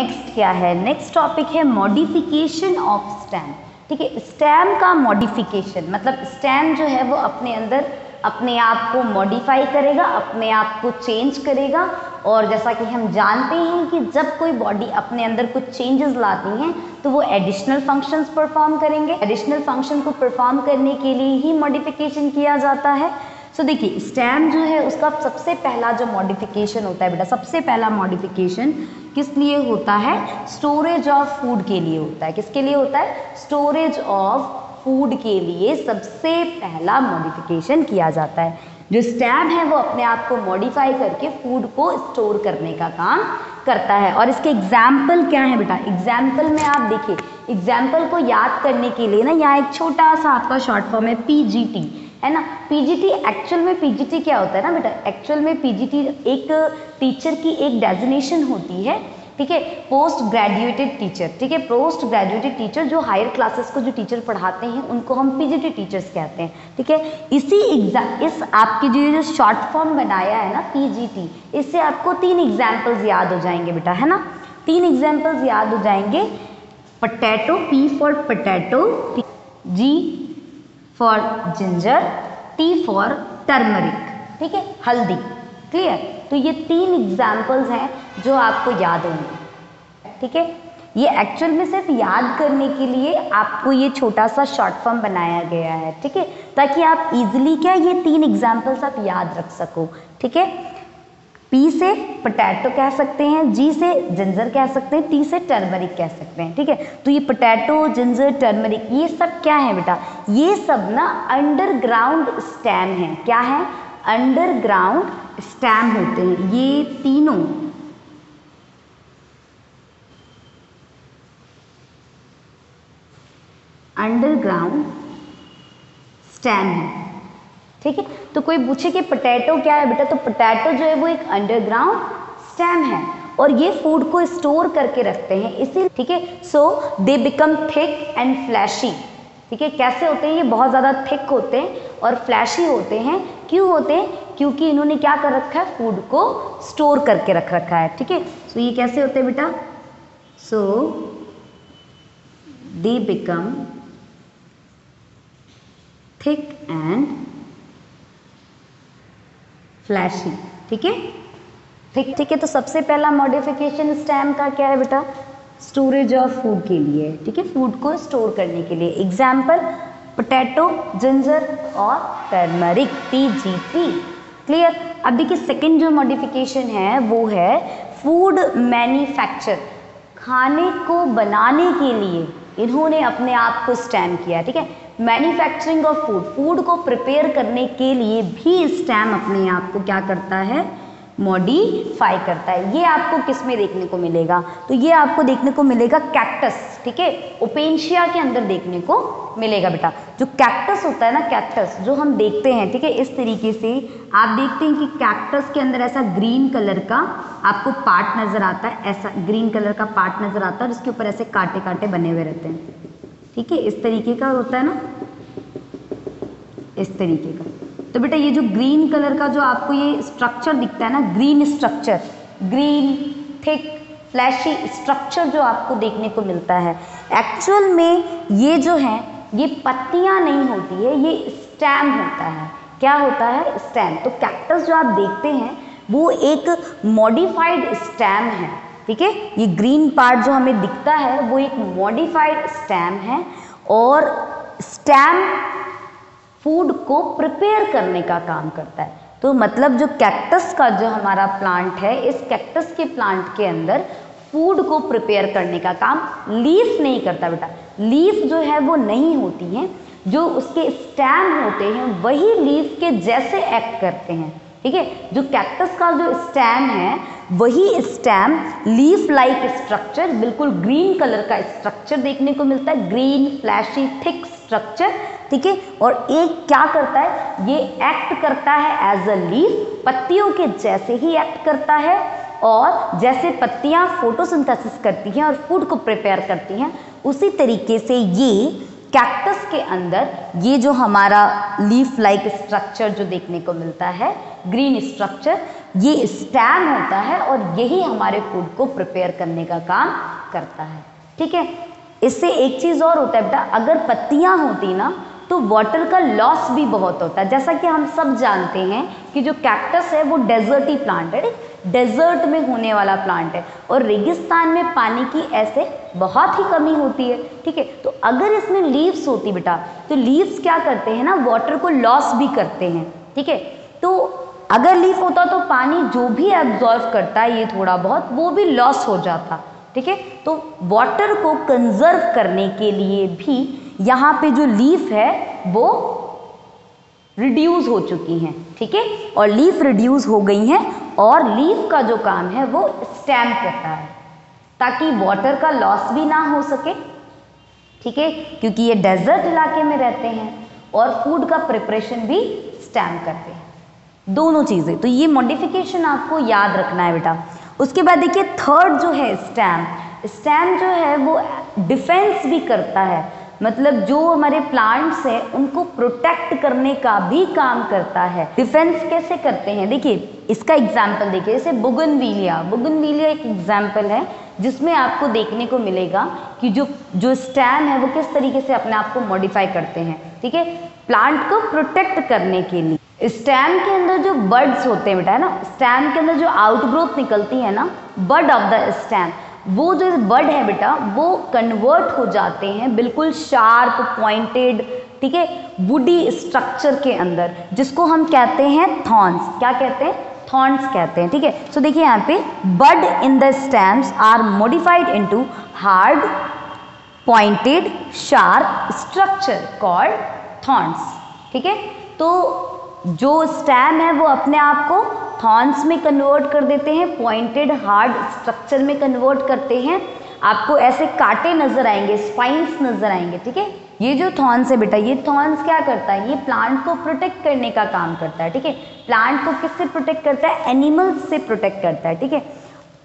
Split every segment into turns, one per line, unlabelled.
Next क्या है? Next topic है मॉडिफिकेशन ऑफ़ स्टैम ठीक है स्टैम का मॉडिफिकेशन मतलब स्टैम जो है वो अपने अंदर अपने आप को मॉडिफाई करेगा, अपने आप को चेंज करेगा। और जैसा कि हम जानते हैं कि जब कोई बॉडी अपने अंदर कुछ चेंजेस लाती हैं तो वो एडिशनल फ़ंक्शंस परफॉर्म करेंगे। एडिशनल फ़ंक्शन को परफॉर्म करने के लिए ही मॉडिफिकेशन किया जाता है। सो देखिए स्टैम जो है उसका सबसे पहला जो मॉडिफिकेशन होता है बेटा, सबसे पहला मॉडिफिकेशन किस लिए होता है? स्टोरेज ऑफ़ फ़ूड के लिए होता है। किसके लिए होता है? स्टोरेज ऑफ़ फ़ूड के लिए सबसे पहला मॉडिफिकेशन किया जाता है। जो स्टैब है, वो अपने आप को मॉडिफाई करके फ़ूड को स्टोर करने का काम करता है। और इसके एग्ज़ाम्पल क्या है बेटा? एग्ज़ाम्पल में आप देखिए एग्ज़ाम्पल को याद करने के लिए ना, यहाँ एक छोटा सा आपका शॉर्ट फॉर्म है पीजीटी है ना? पीजीटी एक्चुअल में पीजीटी क्या होता है ना बेटा? एक्चुअल में पीजीटी एक टीचर की एक डेजिनेशन होती है, ठीक है? पोस्ट ग्रेजुएटेड टीचर ठीक है? पोस्ट ग्रेजुएटेड टीचर जो हायर क्लासेस को जो टीचर पढ़ाते हैं, उनको हम पीजीटी टीचर्स कहते हैं, ठीक है? इसी एग्ज़ाम इस आपकी जो जो शॉर्ट फॉर्म बनाया है ना पीजीटी इससे आपको तीन एग्जाम्पल्स याद हो जाएँगे बेटा, है ना? तीन एग्जाम्पल्स याद हो जाएँगे। Potato P for potato G for ginger T for turmeric ठीक है? हल्दी. क्लियर तो ये तीन एग्जाम्पल्स हैं जो आपको याद होंगे। ठीक है? ये एक्चुअल में सिर्फ़ याद करने के लिए आपको ये छोटा सा शॉर्ट फॉर्म बनाया गया है। ठीक है? ताकि आप इजिली क्या ये तीन एग्जाम्पल्स आप याद रख सको। ठीक है? पी से पोटैटो कह सकते हैं जी से जिंजर कह सकते हैं टी से टर्मरिक कह सकते हैं, ठीक है? तो ये पोटैटो जिंजर टर्मरिक ये सब क्या है बेटा? ये सब ना अंडरग्राउंड स्टैम है। क्या है? अंडरग्राउंड स्टैम होते हैं। ये तीनों। अंडरग्राउंड स्टैम है। ठीक है? तो कोई पूछे कि पोटैटो क्या है बेटा? तो पोटैटो जो है वो एक अंडरग्राउंड स्टैम है और ये फ़ूड को स्टोर करके रखते हैं इसी ठीक है? So they become thick and fleshy ठीक है? कैसे होते हैं? ये बहुत ज़्यादा थिक होते हैं और फ्लैशी होते हैं। क्यों होते हैं? क्योंकि इन्होंने क्या कर रखा है? फ़ूड को स्टोर करके रख रखा है, ठीक है? सो ये कैसे होते हैं बेटा? So they become thick and fleshy ठीक है? ठीक ठीक है तो सबसे पहला मॉडिफिकेशन स्टैम का क्या है बेटा? स्टोरेज ऑफ़ फ़ूड के लिए, ठीक है? फ़ूड को स्टोर करने के लिए। एग्ज़ाम्पल पोटैटो जिंजर और turmeric T G P clear अब देखिए सेकेंड जो मॉडिफिकेशन है, वो है फ़ूड मैन्युफैक्चर खाने को बनाने के लिए। इन्होंने अपने आप को स्टैम किया, ठीक है? मैन्युफैक्चरिंग ऑफ़ फ़ूड फ़ूड को प्रिपेयर करने के लिए भी स्टैम अपने आप को क्या करता है? मॉडिफाई करता है। ये आपको किसमें देखने को मिलेगा? तो ये आपको देखने को मिलेगा कैक्टस ठीक है? ओपेंशिया के अंदर देखने को मिलेगा बेटा। जो कैक्टस होता है ना कैक्टस जो हम देखते हैं, ठीक है? इस तरीके से आप देखते हैं कि कैक्टस के अंदर ऐसा ग्रीन कलर का आपको पार्ट नज़र आता है, ऐसा ग्रीन कलर का पार्ट नज़र आता है और उसके ऊपर ऐसे कांटे कांटे बने हुए रहते हैं। ठीक है? इस तरीके का होता है ना? इस तरीके का। तो बेटा ये जो ग्रीन कलर का जो आपको ये स्ट्रक्चर दिखता है ना green structure green thick fleshy structure जो आपको देखने को मिलता है। एक्चुअल में ये जो है, ये पत्तियाँ नहीं होती है, ये स्टैम होता है। क्या होता है? स्टैम तो कैक्टस जो आप देखते हैं, वो एक मॉडिफाइड स्टैम है। ठीक है? ये ग्रीन पार्ट जो हमें दिखता है, वो एक मॉडिफाइड स्टैम है और स्टैम फ़ूड को प्रिपेयर करने का काम करता है। तो मतलब जो कैक्टस का जो हमारा प्लांट है, इस कैक्टस के प्लांट के अंदर फ़ूड को प्रिपेयर करने का काम लीफ नहीं करता बेटा। लीफ जो है वो नहीं होती हैं, जो उसके स्टैम होते हैं, वही लीफ के जैसे एक्ट करते हैं। ठीक है? जो कैक्टस का जो स्टैम है, वही स्टैम लीफ लाइक स्ट्रक्चर बिल्कुल ग्रीन कलर का स्ट्रक्चर देखने को मिलता है। ग्रीन फ्लैशी थिक स्ट्रक्चर ठीक है? और एक क्या करता है? ये एक्ट करता है एज अ लीफ पत्तियों के जैसे ही एक्ट करता है और जैसे पत्तियाँ फोटोसिंथेसिस करती हैं और फ़ूड को प्रिपेयर करती हैं, उसी तरीके से ये कैक्टस के अंदर, ये जो हमारा लीफ लाइक स्ट्रक्चर जो देखने को मिलता है ग्रीन स्ट्रक्चर ये स्टैम होता है और यही हमारे फ़ूड को प्रिपेयर करने का काम करता है। ठीक है? इससे एक चीज़ और होता है बेटा, अगर पत्तियाँ होती ना तो वाटर का लॉस भी बहुत होता है। जैसा कि हम सब जानते हैं कि जो कैक्टस है, वो डेजर्टी प्लांट है डेजर्ट में होने वाला प्लांट है। और रेगिस्तान में पानी की ऐसे बहुत ही कमी होती है, ठीक है? तो अगर इसमें लीव्स होती बेटा तो लीव्स क्या करते हैं ना वाटर को लॉस भी करते हैं, ठीक है? तो अगर लीफ होता तो पानी जो भी एब्जॉर्व करता है ये थोड़ा बहुत, वो भी लॉस हो जाता। ठीक है? तो वाटर को कंजर्व करने के लिए भी यहाँ पे जो लीफ है, वो रिड्यूस हो चुकी हैं, ठीक है? और लीफ रिड्यूस हो गई हैं और लीफ का जो काम है, वो स्टैम्प करता है, ताकि वाटर का लॉस भी ना हो सके, ठीक है? क्योंकि ये डेजर्ट इलाके में रहते हैं और फ़ूड का प्रिपरेशन भी स्टैम्प करते हैं, दोनों चीज़ें। तो ये मॉडिफिकेशन आपको याद रखना है बेटा। उसके बाद देखिए थर्ड जो है स्टैम स्टैम्प जो है, वो डिफेंस भी करता है. मतलब जो हमारे प्लांट्स हैं, उनको प्रोटेक्ट करने का भी काम करता है. डिफेंस कैसे करते हैं? देखिए, इसका एग्ज़ाम्पल देखिए. जैसे बुगनविलिया बुगनविलिया एक एग्ज़ाम्पल है, जिसमें आपको देखने को मिलेगा कि जो जो स्टैम है, वो किस तरीके से अपने आप को मॉडिफाई करते हैं. ठीक है? प्लांट को प्रोटेक्ट करने के लिए। स्टैम के अंदर जो बर्ड्स होते हैं बेटा, है ना? स्टैम के अंदर जो आउटग्रोथ निकलती है ना, बर्ड ऑफ़ द स्टैम, वो जो बर्ड है बेटा, वो कन्वर्ट हो जाते हैं बिल्कुल शार्प पॉइंटेड ठीक है? वुडी स्ट्रक्चर के अंदर, जिसको हम कहते हैं थॉर्न्स क्या कहते हैं? थॉर्न्स कहते हैं, ठीक है? सो देखिए यहाँ पे bird in the stems are modified into hard pointed sharp structure called thorns ठीक है? तो जो स्टैम है वो अपने आप को थॉर्न्स में कन्वर्ट कर देते हैं पॉइंटेड हार्ड स्ट्रक्चर में कन्वर्ट करते हैं। आपको ऐसे कांटे नज़र आएँगे स्पाइंस नज़र आएँगे, ठीक है? ये जो थॉर्न्स है बेटा, ये थॉर्न्स क्या करता है? ये प्लांट को प्रोटेक्ट करने का काम करता है, ठीक है? प्लांट को किससे प्रोटेक्ट करता है? एनिमल्स से प्रोटेक्ट करता है, ठीक है?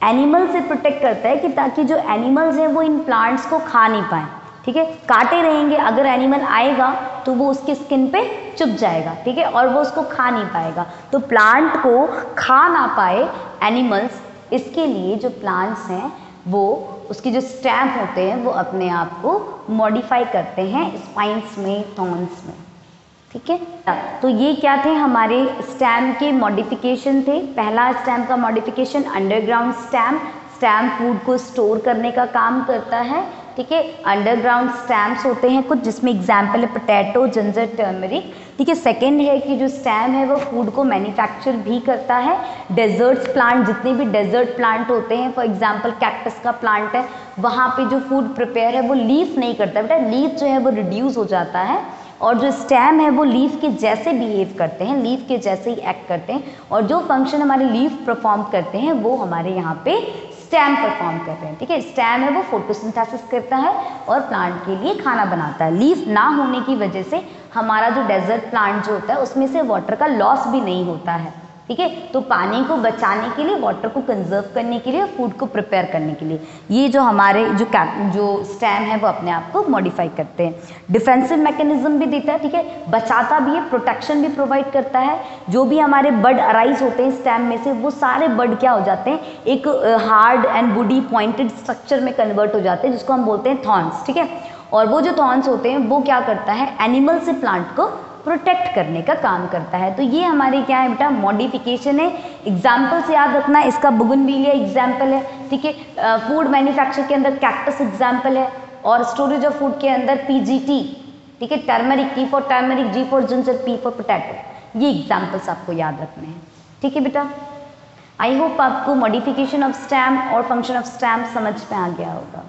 एनिमल से प्रोटेक्ट करता है कि ताकि जो एनिमल्स हैं वो इन प्लांट्स को खा नहीं पाए, ठीक है? काटे रहेंगे, अगर एनिमल आएगा तो वो उसके स्किन पे चुप जाएगा, ठीक है? और वो उसको खा नहीं पाएगा। तो प्लांट को खा ना पाए एनिमल्स इसके लिए जो प्लांट्स हैं, वो उसके जो स्टैम्प होते हैं, वो अपने आप को मॉडिफाई करते हैं स्पाइंस में थॉर्न्स में, ठीक है? तो ये क्या थे हमारे स्टैम्प के मॉडिफिकेशन थे? पहला स्टैम्प का modification underground stem stem food को स्टोर करने का काम करता है। ठीक है अंडरग्राउंड स्टैम्प्स होते हैं कुछ, जिसमें एग्ज़ाम्पल है पोटैटो जंजर टर्मरिक ठीक है सेकेंड है कि जो स्टैम है वो फ़ूड को मैन्युफैक्चर भी करता है। डेजर्ट्स प्लांट जितने भी डेजर्ट प्लांट होते हैं फॉर एग्ज़ाम्पल कैक्टस का प्लांट है, वहाँ पे जो फ़ूड प्रिपेयर है वो लीफ नहीं करता। बेटा लीफ जो है वो रिड्यूस हो जाता है और जो स्टैम है वो लीफ के जैसे बिहेव करते हैं लीफ के जैसे ही एक्ट करते हैं और जो फ़ंक्शन हमारे लीफ परफॉर्म करते हैं वो हमारे यहाँ पे स्टैम परफॉर्म कर रहे हैं, ठीक है? स्टैम है, वो फोटोसिंथेसिस करता है और प्लांट के लिए खाना बनाता है। लीफ ना होने की वजह से हमारा जो डेजर्ट प्लांट जो होता है, उसमें से वाटर का लॉस भी नहीं होता है। ठीक है? तो पानी को बचाने के लिए वाटर को कंजर्व करने के लिए फ़ूड को प्रिपेयर करने के लिए। ये जो हमारे जो कैप जो स्टैम है, वो अपने आप को मॉडिफाई करते हैं। डिफेंसिव मैकेनिज्म भी देता है, ठीक है? बचाता भी है प्रोटेक्शन भी प्रोवाइड करता है। जो भी हमारे बर्ड अराइज होते हैं स्टैम में से, वो सारे बर्ड क्या हो जाते हैं? एक hard and woody pointed structure में कन्वर्ट हो जाते हैं, जिसको हम बोलते हैं थॉर्न्स ठीक है? और वो जो थॉर्न्स होते हैं, वो क्या करता है? एनिमल से प्लांट को प्रोटेक्ट करने का काम करता है। तो ये हमारे क्या है बेटा? मॉडिफिकेशन है। एग्ज़ाम्पल से याद रखना, इसका बुगनविलिया एग्ज़ाम्पल है, ठीक है? फ़ूड मैन्युफैक्चर के अंदर कैक्टस एग्ज़ाम्पल है और स्टोरेज ऑफ़ फ़ूड के अंदर पीजीटी ठीक है? Turmeric T for turmeric G for ginger P for potato ये एग्जाम्पल्स आपको याद रखने हैं, ठीक है बेटा? आई होप आपको मॉडिफिकेशन ऑफ़ स्टैम्प और फ़ंक्शन ऑफ़ स्टैम्प समझ में आ गया होगा।